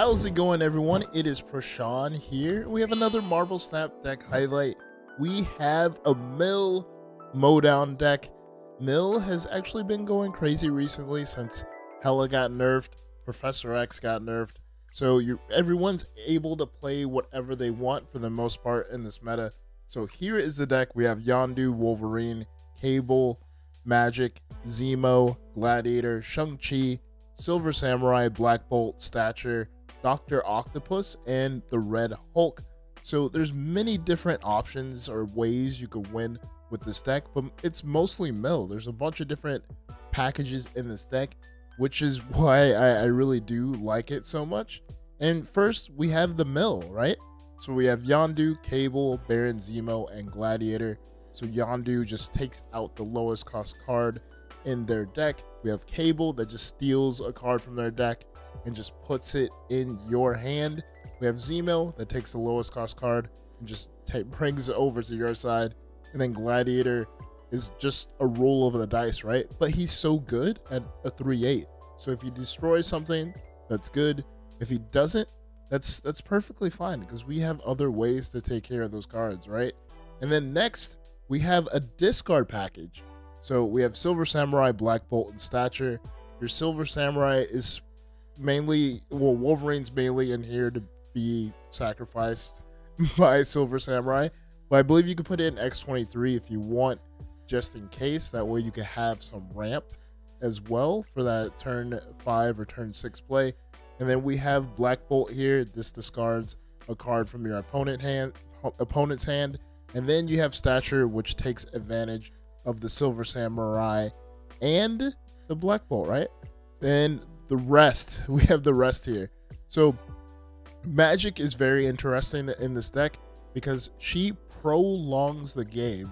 How's it going, everyone? It is Prashaun here. We have another Marvel Snap deck highlight. We have a Mill Mowdown deck. Mill has actually been going crazy recently since Hela got nerfed, Professor X got nerfed. So everyone's able to play whatever they want for the most part in this meta. So here is the deck. We have Yondu, Wolverine, Cable, Magik, Zemo, Gladiator, Shang-Chi, Silver Samurai, Black Bolt, Stature, Dr. Octopus, and the Red Hulk. So there's many different options or ways you could win with this deck, but it's mostly mill. There's a bunch of different packages in this deck, which is why I, I really do like it so much. And first, we have the mill, right? So we have Yondu, Cable, Baron Zemo, and Gladiator. So Yondu just takes out the lowest cost card in their deck. We have Cable that just steals a card from their deck and just puts it in your hand. We have Zemo that takes the lowest cost card and just brings it over to your side. And then Gladiator is just a roll of the dice, right? But he's so good at a 3-8. So if he destroys something, that's good. If he doesn't, that's that's perfectly fine because we have other ways to take care of those cards, right? And then next, we have a discard package. So we have Silver Samurai, Black Bolt, and Stature. Your Silver Samurai is mainly, well, Wolverine's mainly in here to be sacrificed by Silver Samurai. But I believe you could put in X23 if you want, just in case. That way you could have some ramp as well for that turn 5 or turn 6 play. And then we have Black Bolt here. This discards a card from your opponent hand, opponent's hand. And then you have Stature, which takes advantage of the Silver Samurai and the Black Bolt, right? And the rest, we have the rest here. So Magik is very interesting in this deck because she prolongs the game.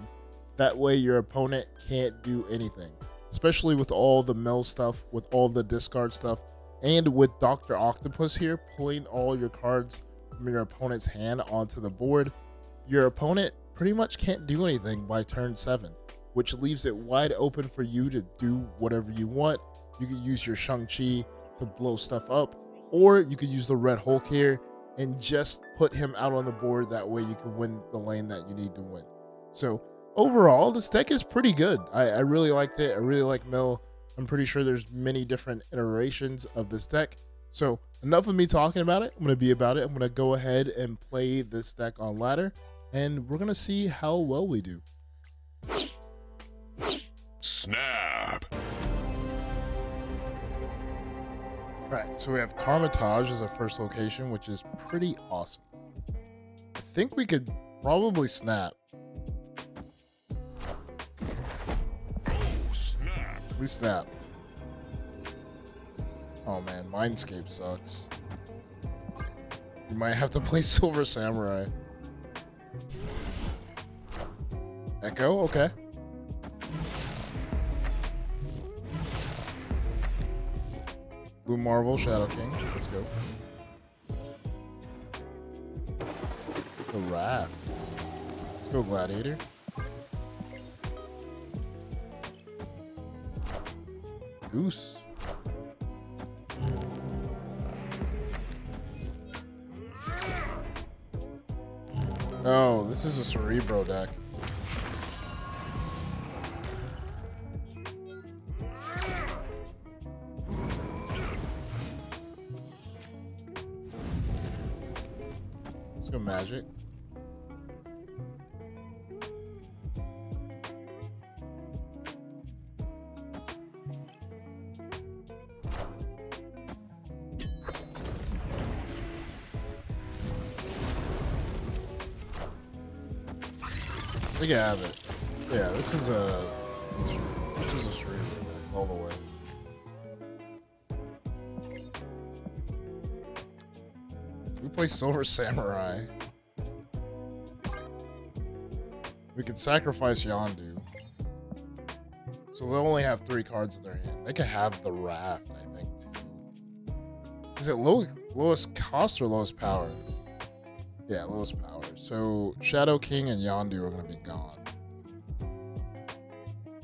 That way your opponent can't do anything, especially with all the mill stuff, with all the discard stuff, and with Dr. Octopus here pulling all your cards from your opponent's hand onto the board. Your opponent pretty much can't do anything by turn 7 which leaves it wide open for you to do whatever you want. You can use your Shang-Chi to blow stuff up, or you could use the Red Hulk here and just put him out on the board. That way you can win the lane that you need to win. So overall, this deck is pretty good. I, I really liked it. I really like Mill. I'm pretty sure there's many different iterations of this deck. So enough of me talking about it. I'm going to be about it. I'm going to go ahead and play this deck on ladder, and we're going to see how well we do. Snap. Right, so we have Kamar-Taj as our first location, which is pretty awesome. I think we could probably snap. snap. We snap. Oh man, Mindscape sucks. We might have to play Silver Samurai. Echo, okay. Blue Marvel, Shadow King. Let's go. Raft. Let's go, Gladiator. Goose. Oh, this is a Cerebro deck. Go. I think I have it. Yeah, this is a this is a stream all the way. Play Silver Samurai. We could sacrifice Yondu. So they'll only have three cards in their hand. They could have the Raft, I think, too. Is it low, lowest cost or lowest power? Yeah, lowest power. So Shadow King and Yondu are going to be gone.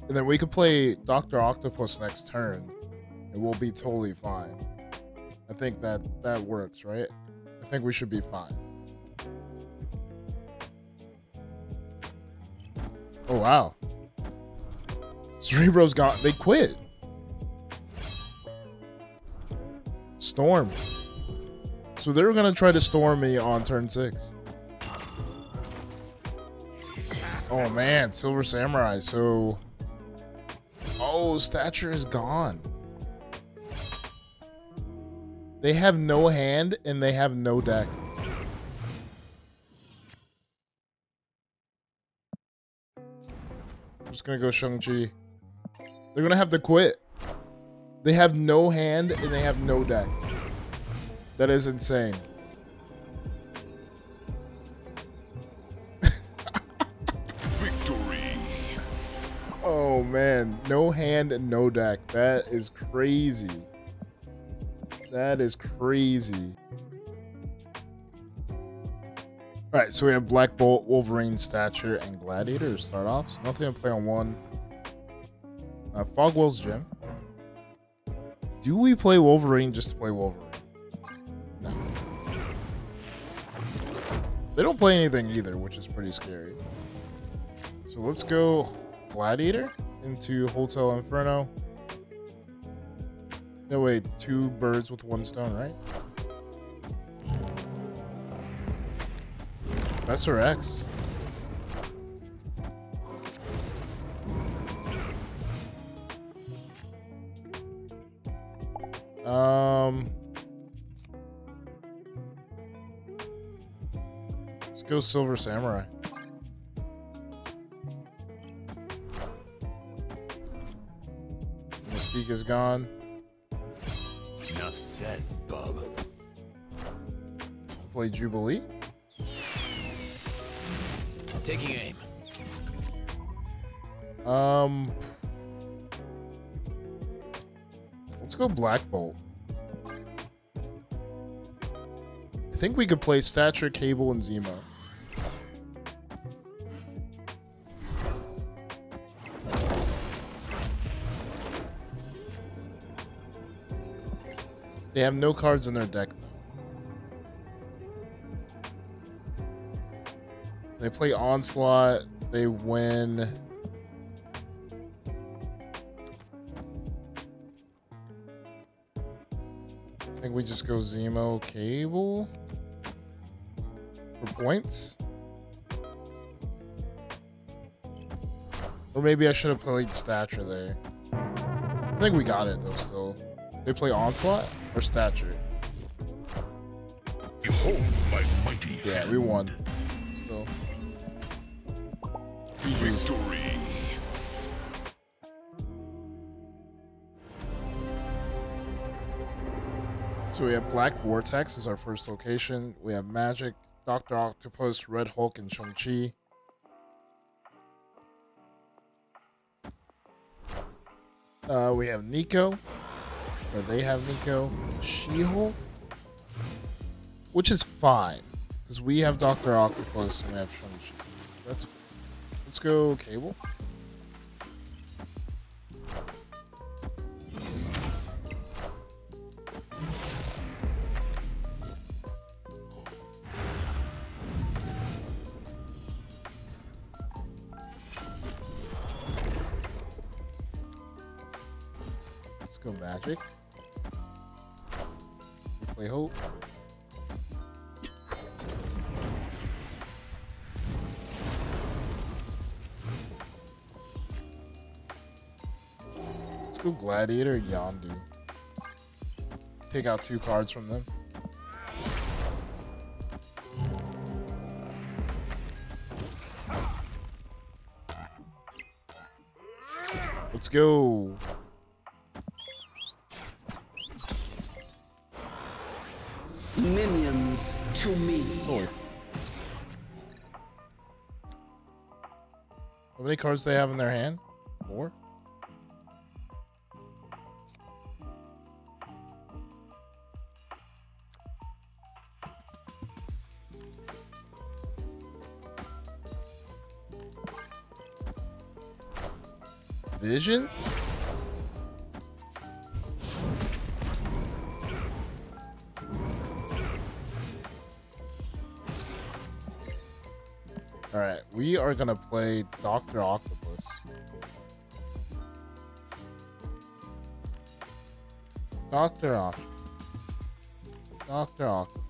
And then we could play Dr. Octopus next turn, and we'll be totally fine. I think that that works, right? I think we should be fine. Oh, wow. Cerebro's gone. They quit. Storm. So they were going to try to storm me on turn six. Oh, man. Silver Samurai. So... Oh, Stature is gone. They have no hand and they have no deck. I'm just gonna go Shang-Chi. They're gonna have to quit. They have no hand and they have no deck. That is insane. Victory. Oh man, no hand and no deck. That is crazy. That is crazy. Alright, so we have Black Bolt, Wolverine, Stature, and Gladiator to start off. So nothing to play on one. Uh, Fogwell's Gym. Do we play Wolverine just to play Wolverine? No. They don't play anything either, which is pretty scary. So let's go Gladiator into Hotel Inferno. No, wait, two birds with one stone, right? Professor X. Um. Let's go Silver Samurai. Mystique is gone. Enough said, bub. Play Jubilee. Taking aim. Um, let's go Black Bolt. I think we could play Stature, Cable, and Zemo. They have no cards in their deck. They play Onslaught. They win. I think we just go Zemo Cable for points. Or maybe I should have played Stature there. I think we got it though still. They play Onslaught or Stature? Behold my mighty Yeah, we won. Still. Victory. So we have Black Vortex as our first location. We have Magik, Doctor Octopus, Red Hulk, and Shang Chi. Uh, we have Nico, or they have Nico, She Hulk, which is fine because we have Doctor Octopus and we have Shang Chi. That's let's go Cable. Let's go Magik. Gladiator Yondu. Take out two cards from them. Let's go. Minions to me. Holy. How many cards do they have in their hand? vision? Alright, we are gonna play Dr. Octopus. Dr. Octopus. Dr. Octopus.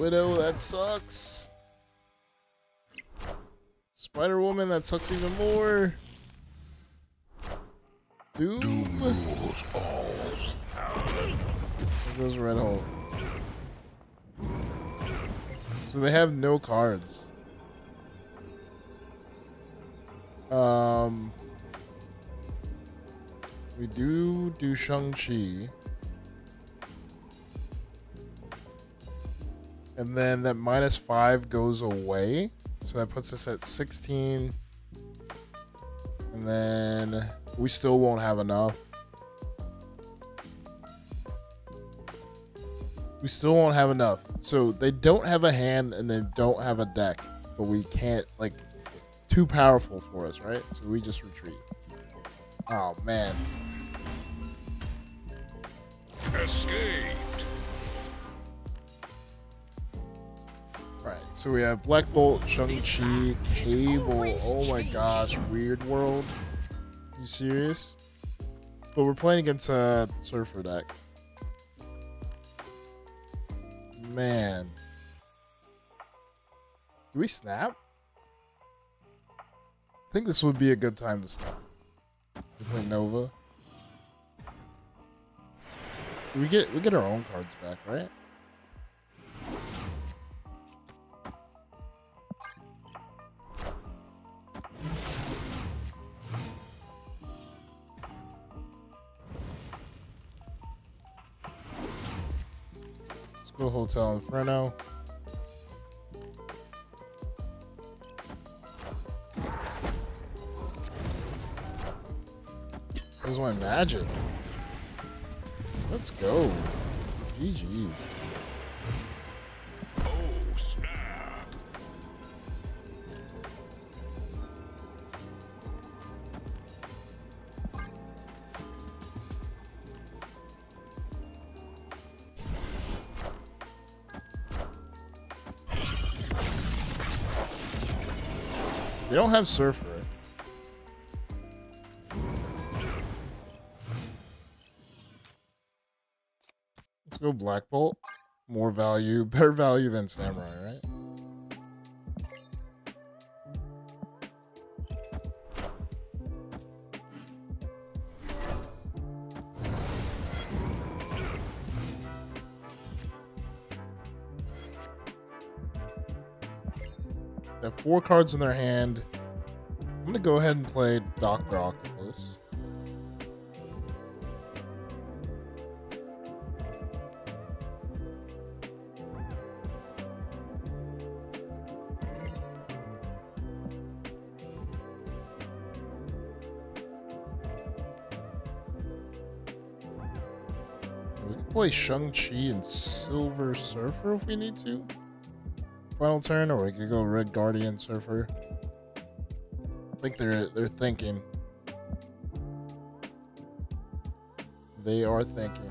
Widow, that sucks. Spider Woman, that sucks even more. Doom. Doom rules all. There goes Red Hulk. So they have no cards. Um, we do do Shang-Chi. And then that minus five goes away. So that puts us at 16. And then we still won't have enough. We still won't have enough. So they don't have a hand and they don't have a deck. But we can't, like, too powerful for us, right? So we just retreat. Oh, man. Escaped. Right. So we have Black Bolt, Shang-Chi, Cable. Oh my gosh, Weird World. You serious? But we're playing against a Surfer deck. Man. Do we snap? I think this would be a good time to snap. We play Nova. We get we get our own cards back, right? Go Hotel Inferno. Where's my Magik? Let's go. GG's. They don't have Surfer. Let's go Black Bolt. More value, better value than Samurai, right? They have four cards in their hand. I'm gonna go ahead and play Doctor Octopus. Play Shang-Chi and Silver Surfer if we need to. Final turn, or we could go Red Guardian Surfer. I think they're they're thinking. They are thinking.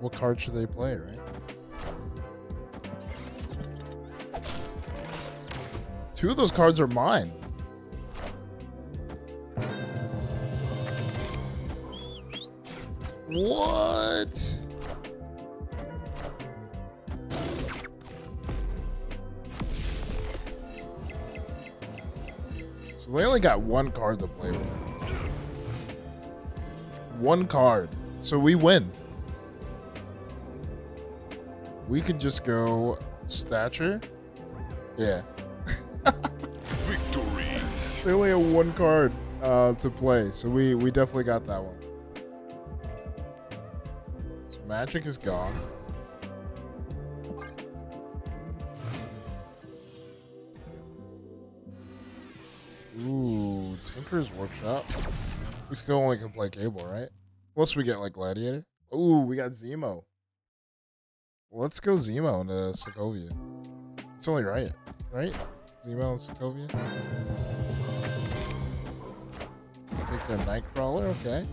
What card should they play, right? Two of those cards are mine. What? So they only got one card to play with. One card. So we win. We could just go stature. Yeah. Victory. They only have one card uh, to play, so we we definitely got that one. So Magik is gone. Tinker's Workshop. We still only can play Cable, right? Unless we get like Gladiator. Ooh, we got Zemo. Let's go Zemo into Sokovia. It's only right, right? Zemo and Sokovia. Take their Nightcrawler, okay.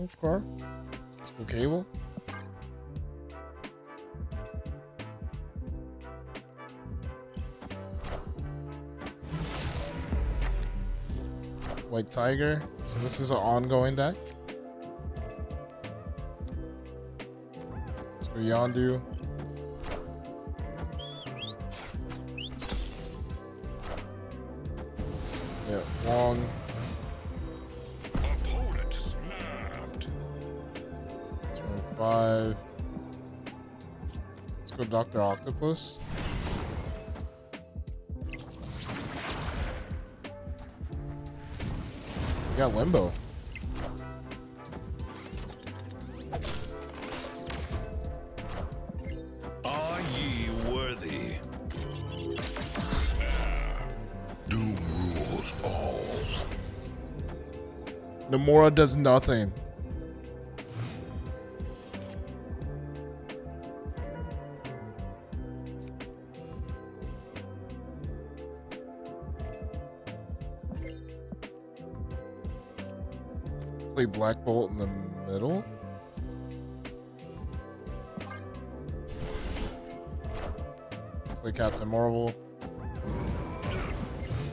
Okay. Let's go Cable. White Tiger. So this is an ongoing deck. Let's go Yondu. Yeah, Wong. Opponent snapped. Five. Let's go Dr. Octopus. Got Limbo. Are ye worthy? Doom rules all. Namora does nothing. Black Bolt in the middle. Play Captain Marvel.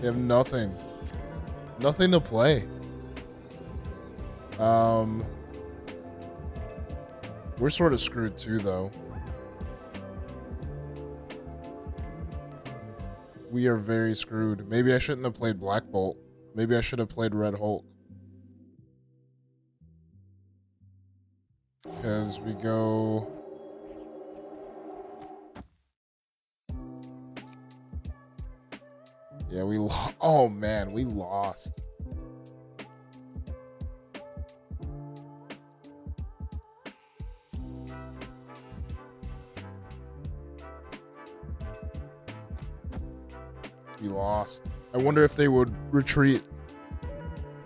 They have nothing. Nothing to play. Um, we're sort of screwed too, though. We are very screwed. Maybe I shouldn't have played Black Bolt. Maybe I should have played Red Hulk. Because we go. Yeah, we. Oh man, we lost. We lost. I wonder if they would retreat.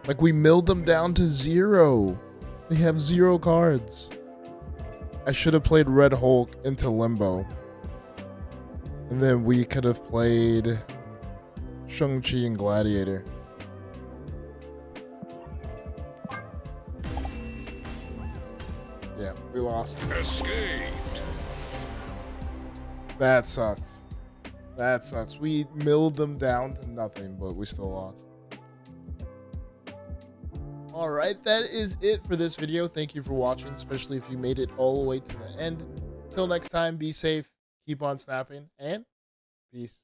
Like we milled them down to zero. They have zero cards. I should have played Red Hulk into Limbo. And then we could have played Shang-Chi and Gladiator. Yeah, we lost. Escaped. That sucks. That sucks. We milled them down to nothing, but we still lost. All right, that is it for this video. Thank you for watching, especially if you made it all the way to the end. Till next time, be safe, keep on snapping, and peace.